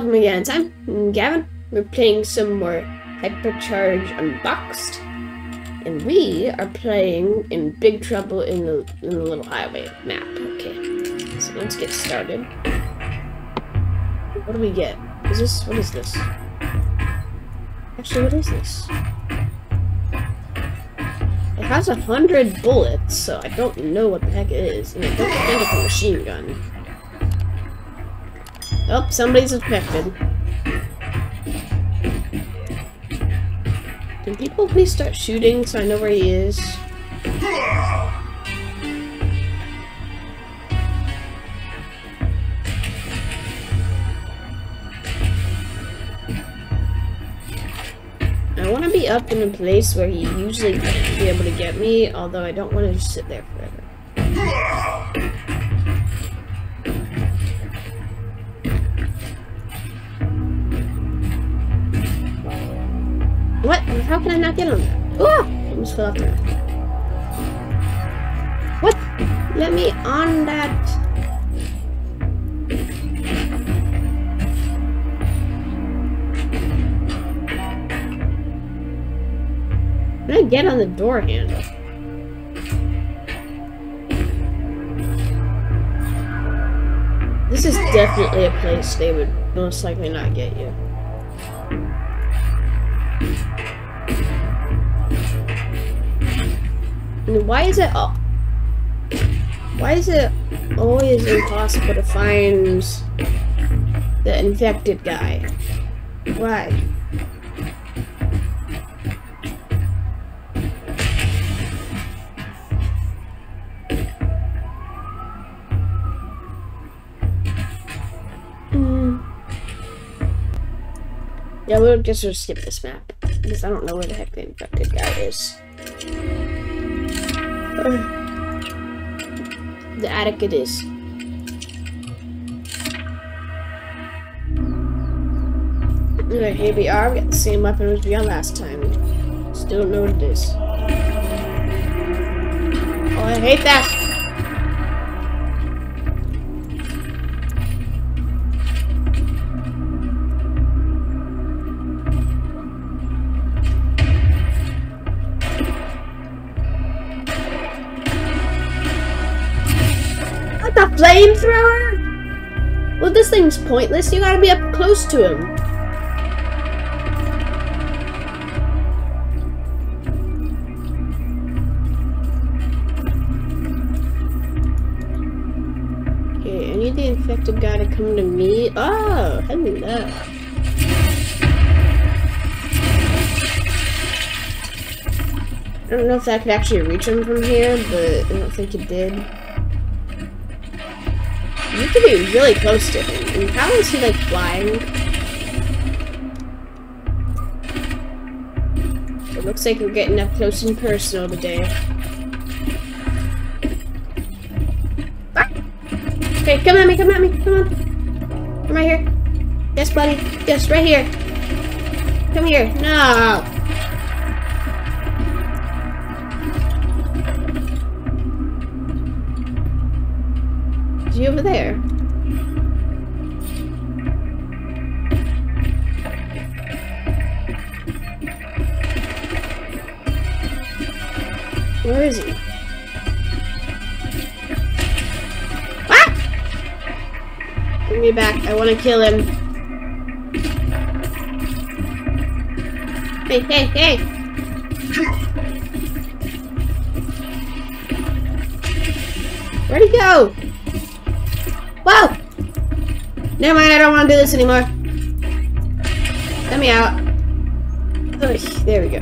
welcome again. I'm Gavin. We're playing some more Hypercharge Unboxed. And we are playing in Big Trouble in the, in the Little Highway map. Okay, so let's get started. What do we get? Is this, what is this? Actually, what is this? It has a hundred bullets, so I don't know what the heck it is. And I don't think it's a machine gun. Oh, somebody's infected. Can people please start shooting so I know where he is? I want to be up in a place where he usually be able to get me, although I don't want to just sit there forever. How can I not get on that? Oh! Almost fell off there. What? Let me on that. Can I get on the door handle? This is definitely a place they would most likely not get you. Why is it oh, why is it always impossible to find the infected guy? Why? Yeah, we'll just skip this map because I don't know where the heck the infected guy is. The attic it is. Alright, here we are. We got the same weapon as we got last time. Still don't know what it is. Oh, I hate that! Flamethrower? Well, this thing's pointless. You gotta be up close to him. Okay, I need the infected guy to come to me. Oh, hello. I don't know if that could actually reach him from here, but I don't think it did. Have to be really close to him. And how is he like flying? It looks like we're getting up close and personal today. Okay, come at me, come at me, come on. Come right here. Yes, buddy. Yes, right here. Come here. No. Over there? Want to kill him. Hey, hey, hey! Where'd he go? Whoa! Never mind, I don't want to do this anymore. Let me out. Ugh, there we go.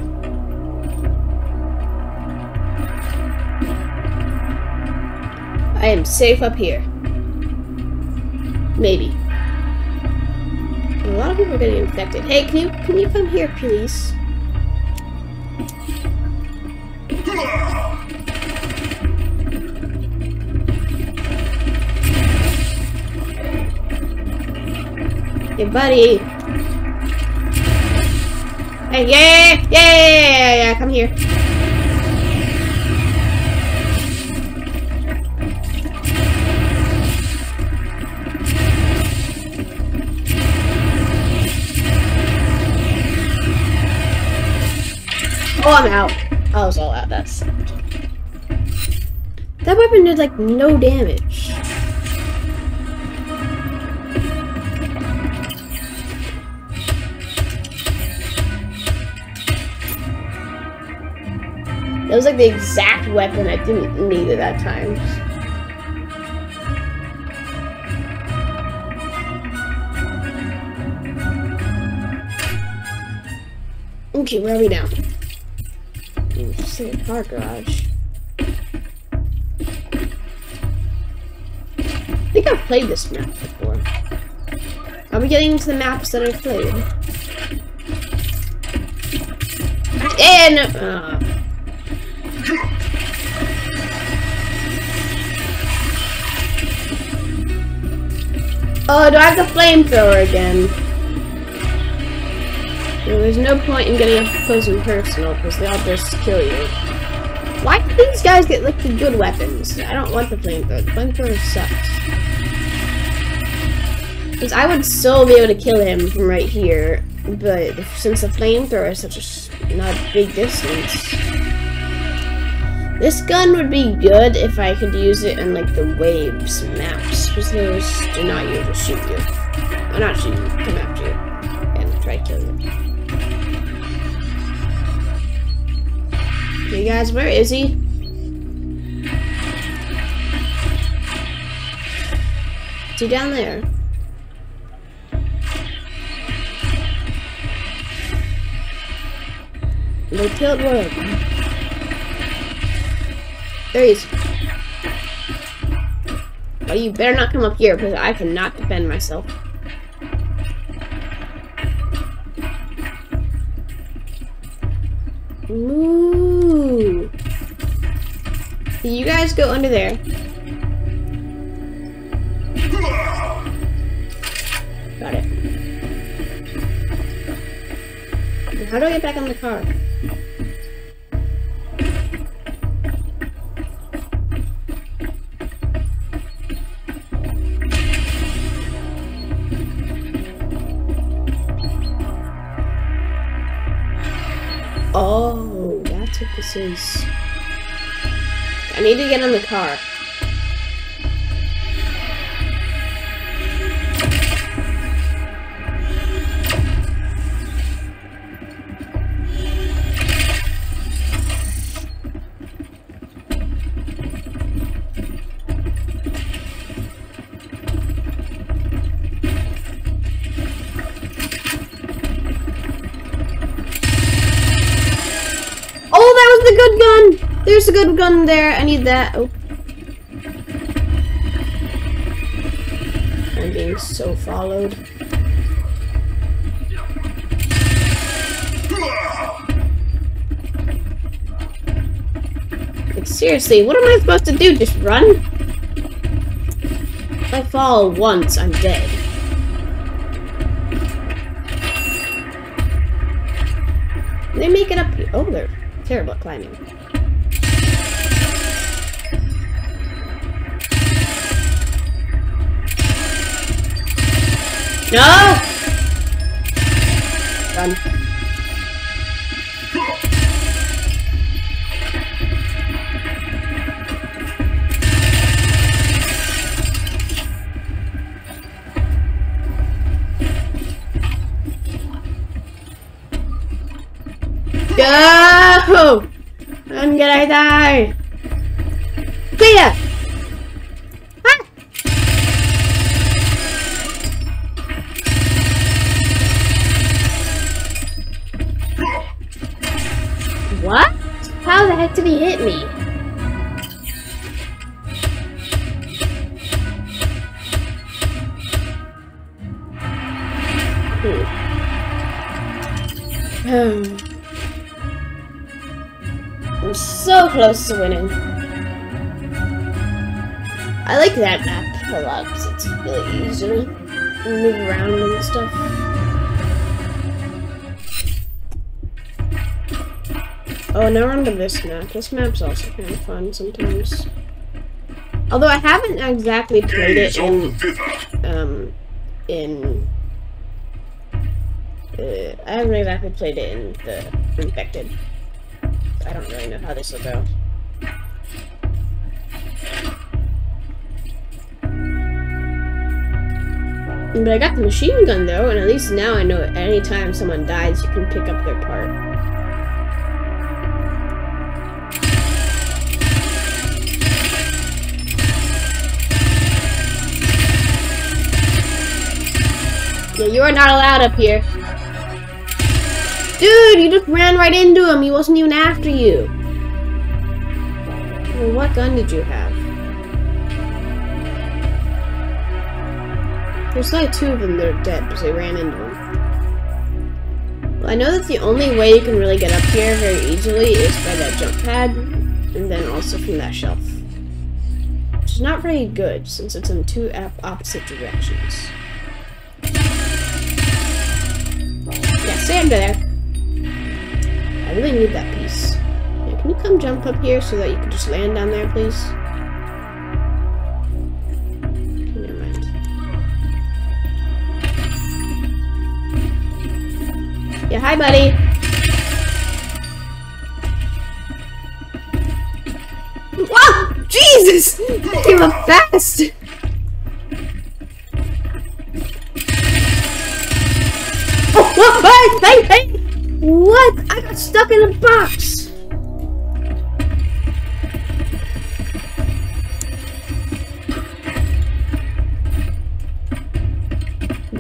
I am safe up here. Maybe. Lot of people are getting infected. Hey, can you can you come here, please? Hey, buddy. Hey, yeah, yeah, yeah, yeah, yeah, yeah, come here. Oh, I'm out. I was all out. That's that weapon did like no damage. That was like the exact weapon I didn't need at that time. Okay, where are we now? Say car garage. I think I've played this map before. Are we getting into the maps that I've played? And uh, Oh, do I have the flamethrower again? Well, there's no point in getting up close and personal because they'll just kill you. Why do these guys get like the good weapons? I don't want the flamethrower. The flamethrower sucks. Because I would still be able to kill him from right here, but since the flamethrower is such a not big distance, this gun would be good if I could use it in like the waves maps, because those do not usually shoot you. Or not shoot you, come after you and try to kill you. Hey guys, where is he? Is he down there? They killed one of them. There he is. Well, you better not come up here, because I cannot defend myself. Moo! You guys go under there. Got it. How do I get back on the car? Oh, the good gun! There's a good gun there. I need that. Oh. I'm so followed. Like, seriously, what am I supposed to do? Just run? If I fall once, I'm dead. They make it up. Oh, they're terrible at climbing. No! Run. Go! I'm gonna die! Clear! Ah! So close to winning. I like that map a lot because it's really easy to move around and stuff. Oh, now we're on to this map. This map's also kind of fun sometimes. Although I haven't exactly played it in, um, in, uh, I haven't exactly played it in the Infected. I don't really know how this will go. But I got the machine gun though, and at least now I know anytime someone dies, you can pick up their part. Yeah, you are not allowed up here. Dude, you just ran right into him. He wasn't even after you. Well, what gun did you have? There's like two of them that are dead because they ran into them. Well, I know that the only way you can really get up here very easily is by that jump pad, and then also from that shelf. Which is not very good, since it's in two opposite directions. Yeah, stay under there. I really need that piece. Yeah, can you come jump up here so that you can just land down there, please? Yeah, hi, buddy. Wow! Jesus! That came fast! Oh, what? Hey, hey! What? I got stuck in a box!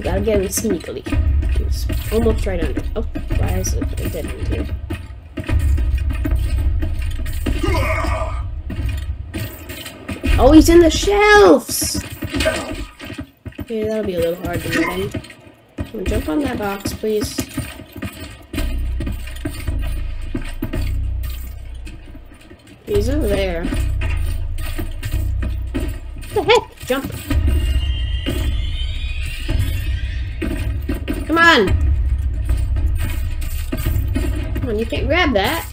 Gotta get him sneakily. It's almost right under. Oh, why is it dead end here? Oh, he's in the shelves! Okay, that'll be a little hard to get in. On, jump on that box, please. He's over there. What the heck? Jump. Come on! Come on, you can't grab that.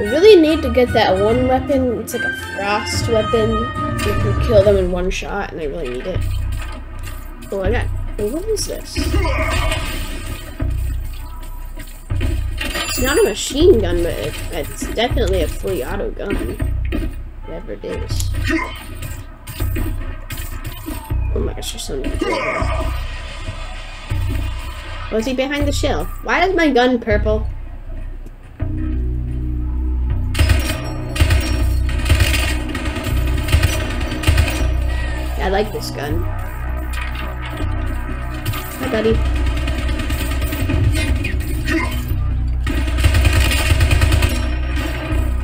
Really need to get that one weapon. It's like a frost weapon. You can kill them in one shot, and I really need it. Oh, I got... what is this? It's not a machine gun, but it, it's definitely a fully auto gun. Whatever it is. Oh my gosh, there's so many Was he behind the shell? Why is my gun purple? Like this gun. Hi, buddy.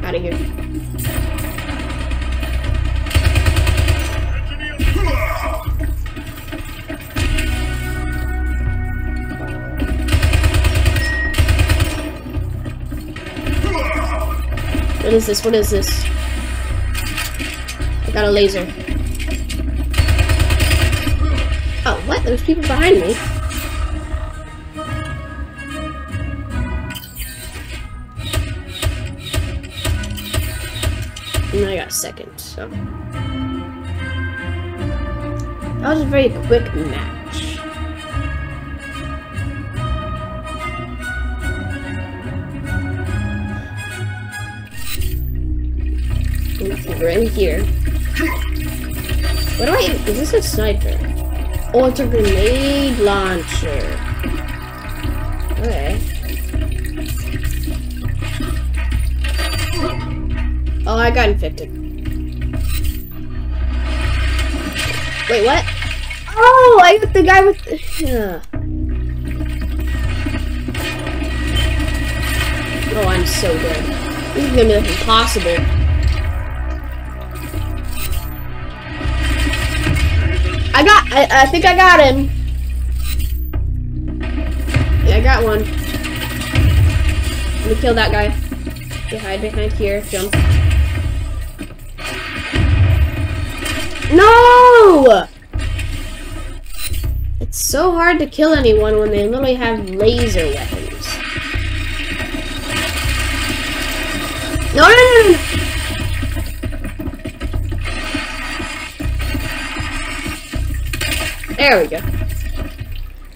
Out of here. What is this? What is this? I got a laser. Oh, what? There's people behind me. And I got second, so. That was a very quick match. Right here. What do I? Is this a sniper? Oh, it's a grenade launcher. Okay. Oh, I got infected. Wait, what? Oh, I got the guy with the... Oh, I'm so good. This is gonna be like impossible. I got, I, I think I got him. Yeah, I got one. Let me kill that guy. You hide behind here. Jump. No! It's so hard to kill anyone when they literally have laser weapons. No, no, no, no, There we go.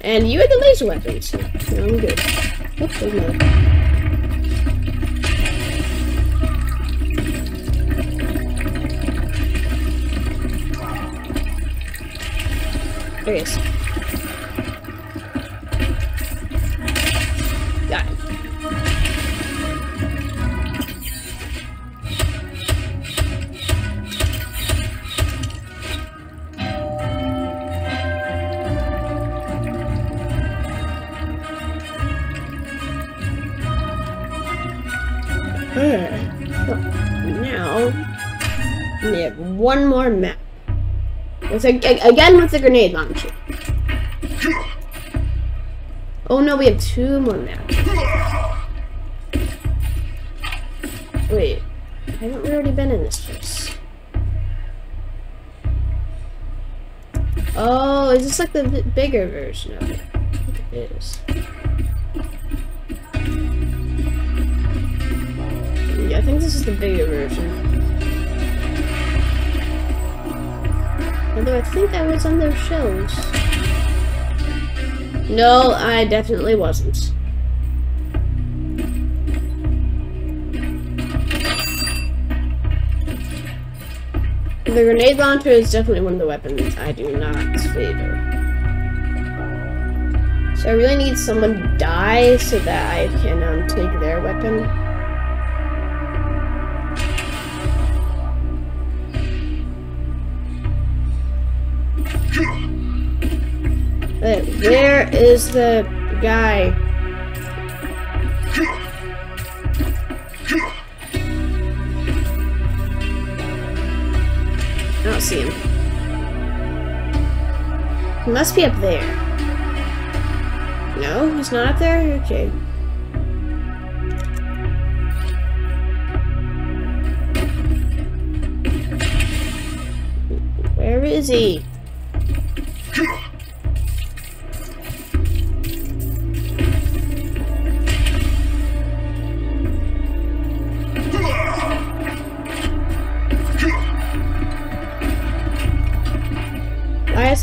And you had the laser weapons. So I'm good. Oops, there's another. There he is. More map. A- again with the grenade launcher. Oh no, we have two more maps. Wait, haven't we already been in this place? Oh, is this like the bigger version of it? It is. Yeah, I think this is the bigger version. Although I think I was on those shelves. No, I definitely wasn't. The grenade launcher is definitely one of the weapons I do not favor. So I really need someone to die so that I can um, take their weapon. Wait, where is the guy? I don't see him. He must be up there. No, he's not up there? Okay. Where is he?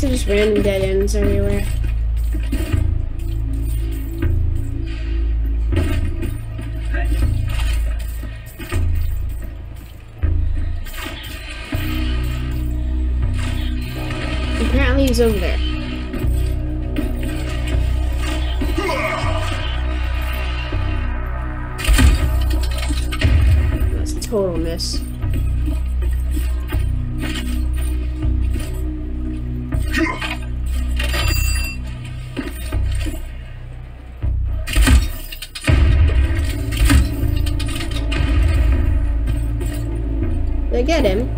Just random dead ends everywhere? I get him?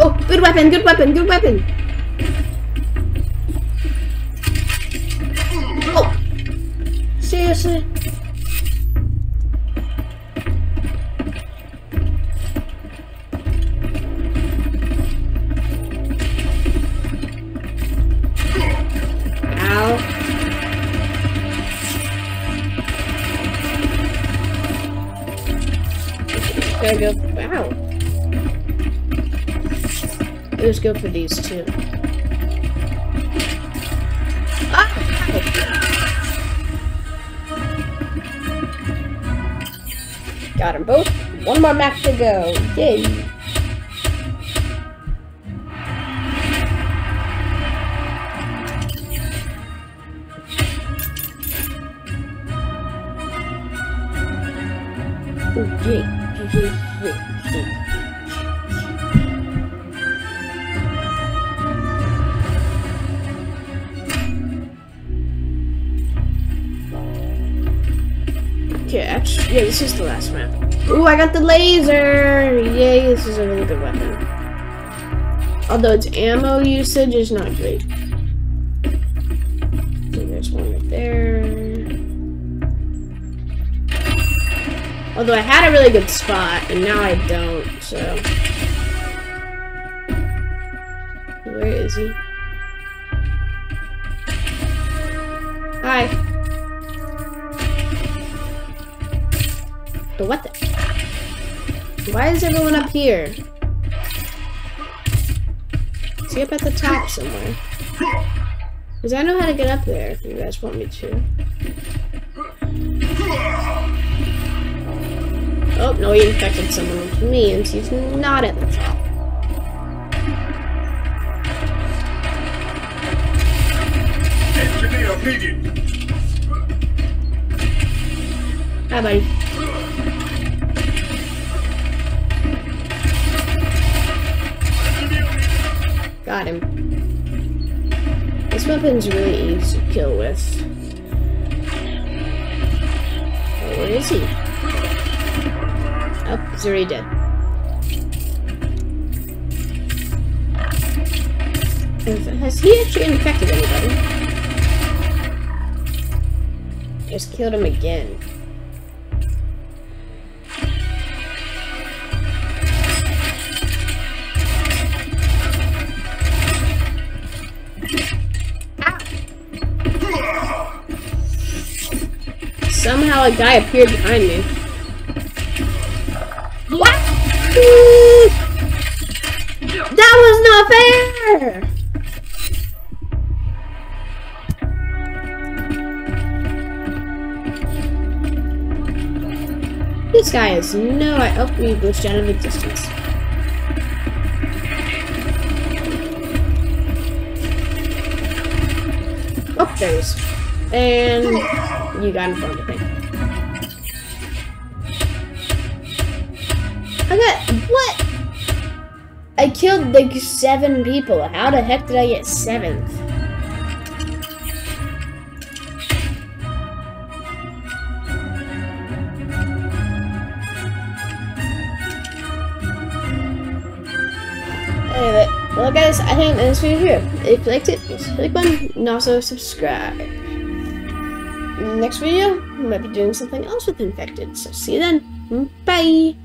Oh, good weapon, good weapon, good weapon. Oh, seriously? Let's go for these two. Ah! Got them both. One more map to go. Yay. This is the last map. Ooh, I got the laser! Yay, this is a really good weapon. Although its ammo usage is not great. There's one right there. Although I had a really good spot, and now I don't, so... Where is he? Hi. But what the? Why is everyone up here? Is he up at the top somewhere? Because I know how to get up there if you guys want me to. Oh, no, he infected someone, which means he's not at the top. Engineer needed. Hi, buddy. Got him. This weapon's really easy to kill with. Oh, where is he? Oh, he's already dead. Has he actually infected anybody? Just killed him again. A guy appeared behind me. What? That was not fair! This guy has no I oh we glitched out of existence. Oh, there he is. And you got in front of me. I got what? I killed like seven people. How the heck did I get seventh? Anyway, well guys, I think this video here. If you liked it, please the like button and also subscribe. Next video, we might be doing something else with infected. So see you then. Hmm, bye.